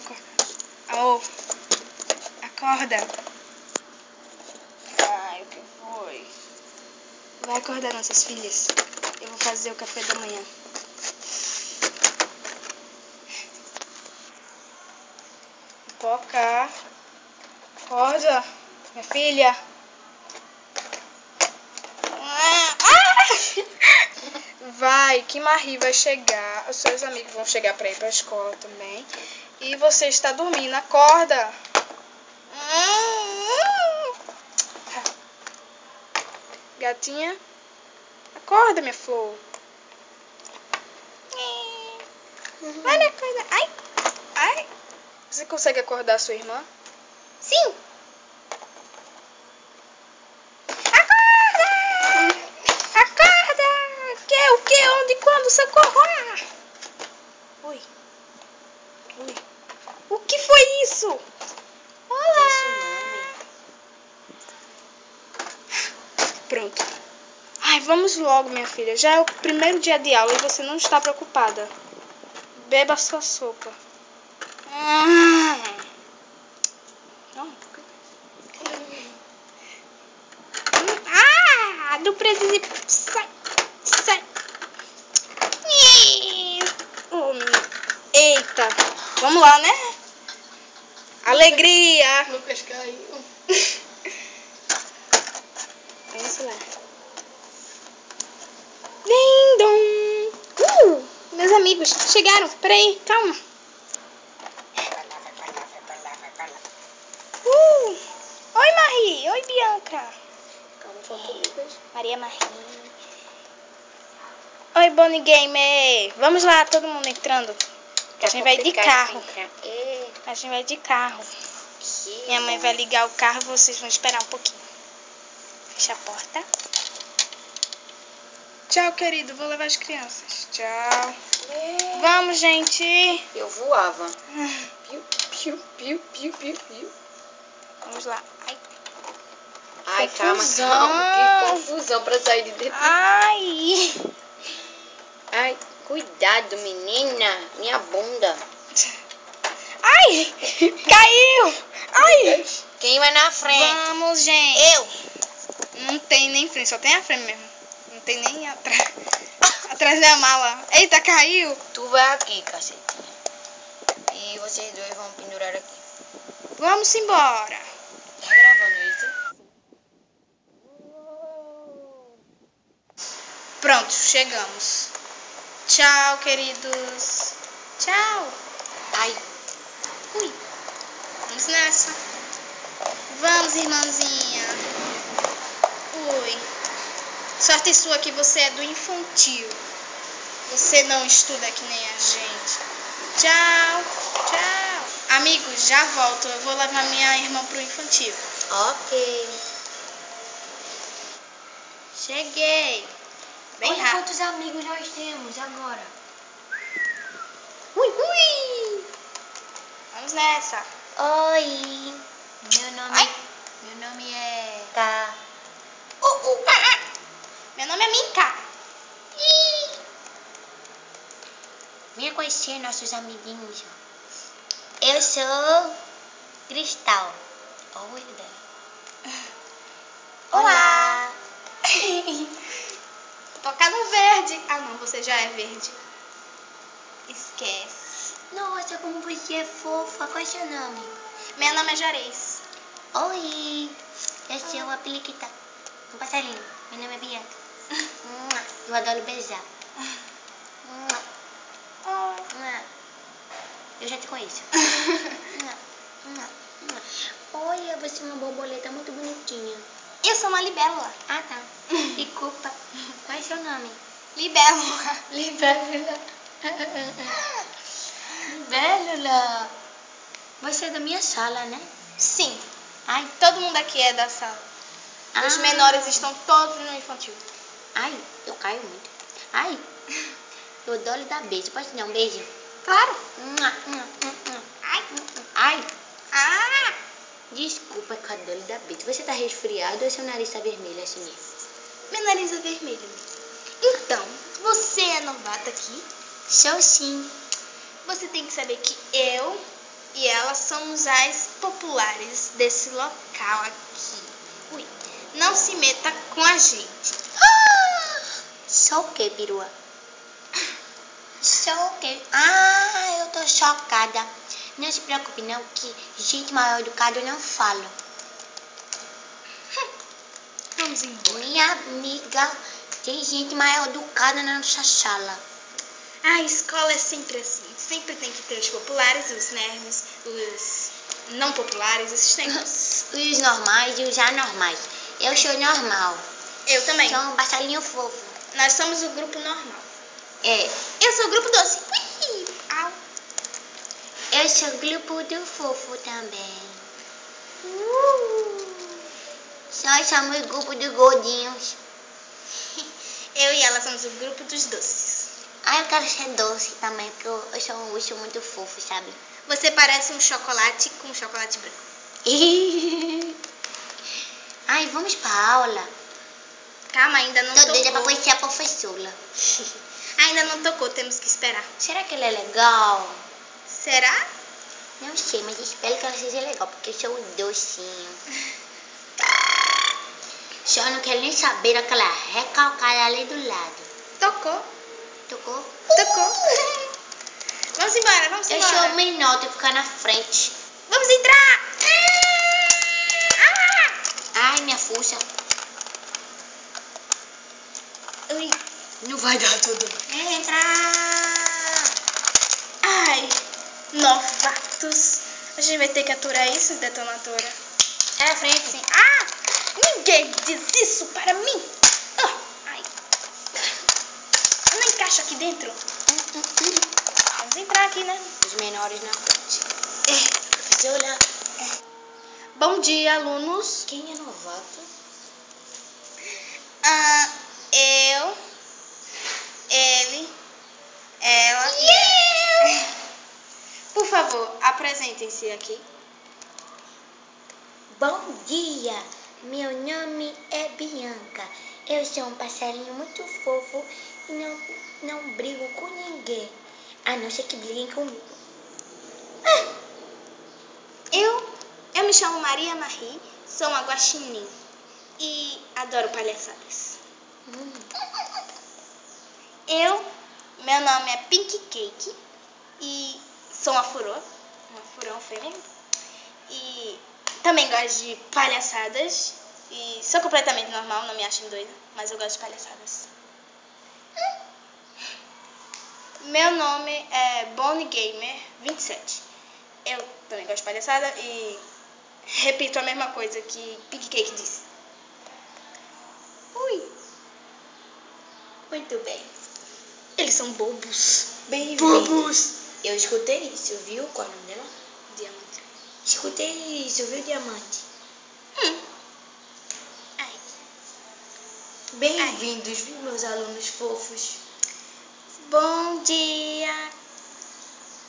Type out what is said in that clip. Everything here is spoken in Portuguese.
acordar. Alô? Acorda. Ai, o que foi? Vai acordar nossas filhas. Eu vou fazer o café da manhã. Poca. Acorda, minha filha. Ah! Vai, que Marie vai chegar. Os seus amigos vão chegar pra ir pra escola também. E você está dormindo. Acorda. Gatinha. Acorda, minha flor. Vai, acorda. Ai. Ai. Você consegue acordar a sua irmã? Sim. Acorda! Acorda! Que, o que, onde, quando, socorro! Ah! Oi. Oi. O que foi isso? Olá! Pronto. Ai, vamos logo, minha filha. Já é o primeiro dia de aula e você não está preocupada. Beba sua sopa. Ah. Não. Ah, do presídio. Sai, sai. Eita. Vamos lá, né? Alegria. Lucas caiu. Vamos lá. Ding Uh, meus amigos chegaram. Peraí, calma. Uh. Oi, Marie. Oi, Bianca. Calma, falta Lucas. Maria Marie. Oi, Bonnie Gamer. Vamos lá, todo mundo entrando. A gente vai de carro. É, A gente vai de carro. que Minha mãe vai ligar o carro, vocês vão esperar um pouquinho. Fecha a porta. Tchau, querido. Vou levar as crianças. Tchau. Vamos, gente. Eu voava. Piu, piu, piu, piu, piu, piu. Vamos lá. Ai. Ai, Confusão. calma, calma. Que confusão pra sair de dentro. Ai. Ai, cuidado, menina. Minha bunda. Ai. Caiu. Ai. Quem vai na frente? Vamos, gente. Eu. Não tem nem frente, só tem a frente mesmo. Não tem nem atrás. Atrás da mala. Eita, caiu. Tu vai aqui, cacete. E vocês dois vão pendurar aqui. Vamos embora. Tá gravando isso? Pronto, chegamos. Tchau, queridos. Tchau. Ai, Ui. Vamos nessa. Vamos, irmãzinha. Ui. Sorte sua que você é do infantil. Você não estuda que nem a gente. Tchau. Tchau. Amigos, já volto. Eu vou levar minha irmã pro infantil. ok. Cheguei. Bem Olha rápido. quantos amigos nós temos agora. Ui, ui. Vamos nessa. Oi. Meu nome, Ai. meu nome é... Tá. Uh, uh, ah, ah. Meu nome é Mika. Ih. Venha conhecer nossos amiguinhos. Eu sou Cristal. Oi, dela. Olá. Tocar no verde. Ah, não, você já é verde. Esquece. Nossa, como você é fofa. Qual é seu nome? Meu nome é Jarez. Oi. Eu sou a Peliquita. Um passarinho. Meu nome é Bianca. Eu adoro beijar. Eu já te conheço. Olha, você é uma borboleta muito bonitinha. Eu sou uma libélula. Ah, tá. Desculpa. É seu nome? Libélula. Libélula. Libélula. Você é da minha sala, né? Sim, Ai, todo mundo aqui é da sala. Os Ah. menores estão todos no infantil. ai, eu caio muito. Ai, eu adoro dar beijo. Pode dar um beijo? Claro. Ai. Ai, Ah. desculpa eu adoro dar beijo. Você tá resfriado ou seu nariz tá vermelho assim? Meu nariz é vermelho. Então, você é novata aqui. Sou sim. Você tem que saber que eu e elas somos as populares desse local aqui. Ui, não se meta com a gente. Ah, só o que, perua? Só o que? Ah, eu tô chocada. Não se preocupe não, que gente mal educada não fala. Vamos embora. Minha amiga, tem gente mal educada na nossa sala. A escola é sempre assim. Sempre tem que ter os populares, os nerds, os não populares, esses tempos. Os normais e os anormais. Eu sou normal. Eu também. Sou um passarinho fofo. Nós somos o grupo normal. É, Eu sou o grupo doce. Ui, au. eu sou o grupo do fofo também. Uh. Nós somos o grupo dos gordinhos. Eu e ela somos o grupo dos doces. Ah, eu quero ser doce também, porque eu, eu sou um urso muito fofo, sabe? Você parece um chocolate com chocolate branco. Ai, vamos pra aula. Calma, ainda não Tô doida pra tocou. conhecer a professora. Ainda não tocou, temos que esperar. Será que ela é legal? Será? Não sei, mas espero que ela seja legal, porque eu sou um docinho. Só não quero nem saber daquela recalcada ali do lado. Tocou. Tocou? Tocou. Vamos embora, vamos Eu embora. sou o menor, que ficar na frente. Vamos entrar! Ah! Ai, minha fuça. Não vai dar tudo. Entra! Ai, novatos. A gente vai ter que aturar isso, detonadora. É na frente. Sim. Ah! Ninguém diz isso para mim! Ah, ai. Eu não encaixo aqui dentro. Vamos entrar aqui, né? Os menores na frente. É. Professora, Bom dia, alunos. quem é novato? Ah, eu, ele, ela e ela. Por favor, apresentem-se aqui. Bom dia, meu nome é Bianca. Eu sou um passarinho muito fofo e não, não brigo com ninguém. A não ser que briguem comigo. Eu, eu me chamo Maria Marie, sou uma guaxinim e adoro palhaçadas. Hum. Eu, meu nome é Pink Cake e sou uma furor, uma furão fêmea. E também gosto de palhaçadas e sou completamente normal, não me achem doida, mas eu gosto de palhaçadas. Meu nome é Bonnie Gamer 27. Eu também gosto de palhaçada e repito a mesma coisa que Pink Cake disse. Ui, Muito bem. eles são bobos. Bem-vindos. Eu escutei isso, viu? Qual é o nome dela? Diamante. Escutei isso, viu, Diamante? Hum. Bem-vindos, meus alunos fofos? Bom dia,